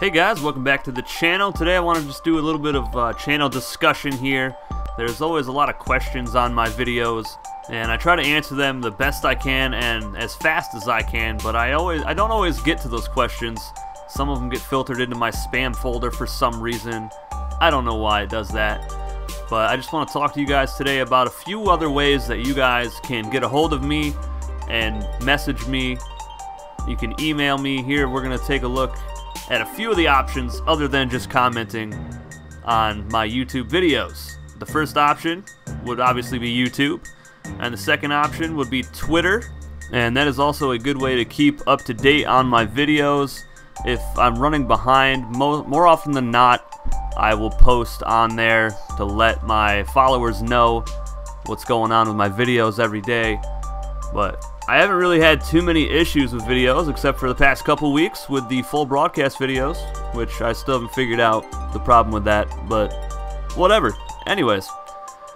Hey guys, welcome back to the channel. Today I want to just do a little bit of uh, channel discussion here. There's always a lot of questions on my videos, and I try to answer them the best I can and as fast as I can, but I always I don't always get to those questions. Some of them get filtered into my spam folder for some reason. I don't know why it does that. But I just want to talk to you guys today about a few other ways that you guys can get a hold of me and message me. You can email me here. We're going to take a look at a few of the options other than just commenting on my YouTube videos. The first option would obviously be YouTube, and the second option would be Twitter, and that is also a good way to keep up to date on my videos. If I'm running behind, mo more often than not, I will post on there to let my followers know what's going on with my videos every day. But I haven't really had too many issues with videos except for the past couple weeks with the full broadcast videos, which I still haven't figured out the problem with that, but whatever. Anyways,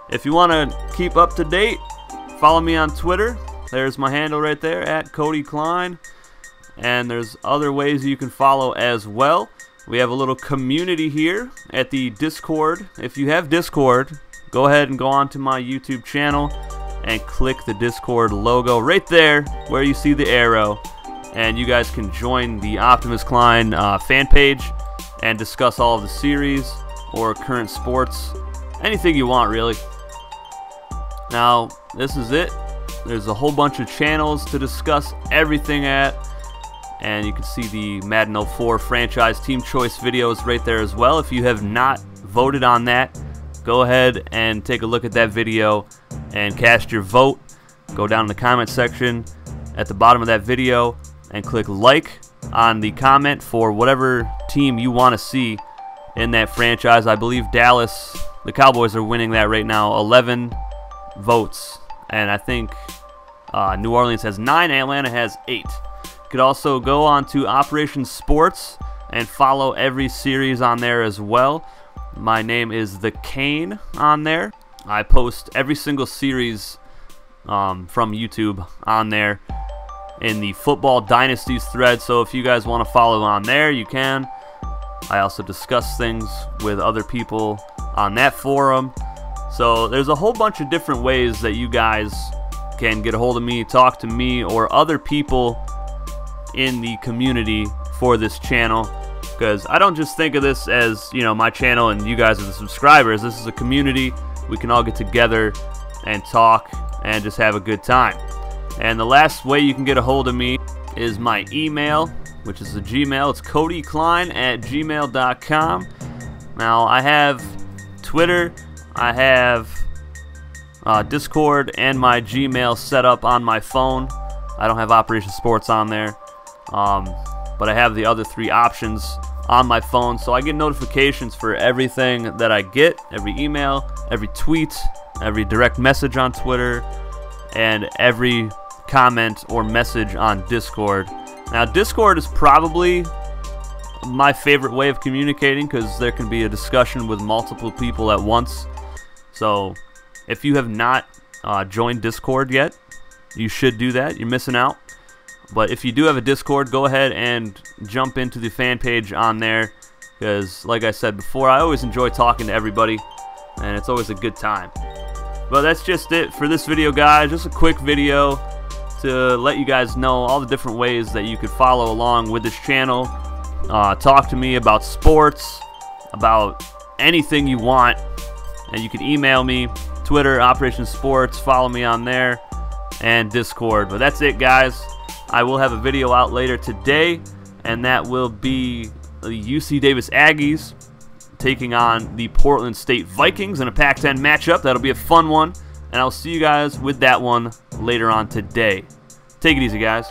if you want to keep up to date, follow me on Twitter. There's my handle right there, at Kodie Cline. And there's other ways you can follow as well. We have a little community here at the Discord. If you have Discord, go ahead and go on to my YouTube channel and click the Discord logo right there where you see the arrow. And you guys can join the Optimus Cline uh, fan page and discuss all of the series or current sports. Anything you want, really. Now, this is it. There's a whole bunch of channels to discuss everything at. And you can see the Madden 04 franchise team choice videos right there as well. If you have not voted on that, go ahead and take a look at that video and cast your vote. Go down in the comment section at the bottom of that video and click like on the comment for whatever team you want to see in that franchise. I believe Dallas, the Cowboys are winning that right now, 11 votes. And I think uh, New Orleans has 9, Atlanta has 8. You could also go on to Operation Sports and follow every series on there as well. My name is The Kane on there. I post every single series um, from YouTube on there in the Football Dynasties thread. So if you guys want to follow on there, you can. I also discuss things with other people on that forum. So there's a whole bunch of different ways that you guys can get a hold of me, talk to me, or other people in the community for this channel. Because I don't just think of this as, you know, my channel and you guys are the subscribers. This is a community we can all get together and talk and just have a good time. And the last way you can get a hold of me is my email, which is a Gmail. It's kodiecline at gmail.com. Now, I have Twitter, I have uh, Discord, and my Gmail set up on my phone. I don't have Operation Sports on there, um, but I have the other three options on my phone, so I get notifications for everything that I get, every email, every tweet, every direct message on Twitter, and every comment or message on Discord. Now, Discord is probably my favorite way of communicating because there can be a discussion with multiple people at once. So, if you have not uh, joined Discord yet, you should do that. You're missing out. But if you do have a Discord, go ahead and jump into the fan page on there because, like I said before, I always enjoy talking to everybody and it's always a good time. But that's just it for this video, guys. Just a quick video to let you guys know all the different ways that you could follow along with this channel. Uh, talk to me about sports, about anything you want, and you can email me, Twitter, Operation Sports, follow me on there, and Discord. But that's it, guys. I will have a video out later today, and that will be the UC Davis Aggies taking on the Portland State Vikings in a Pac 10 matchup. That'll be a fun one. And I'll see you guys with that one later on today. Take it easy, guys.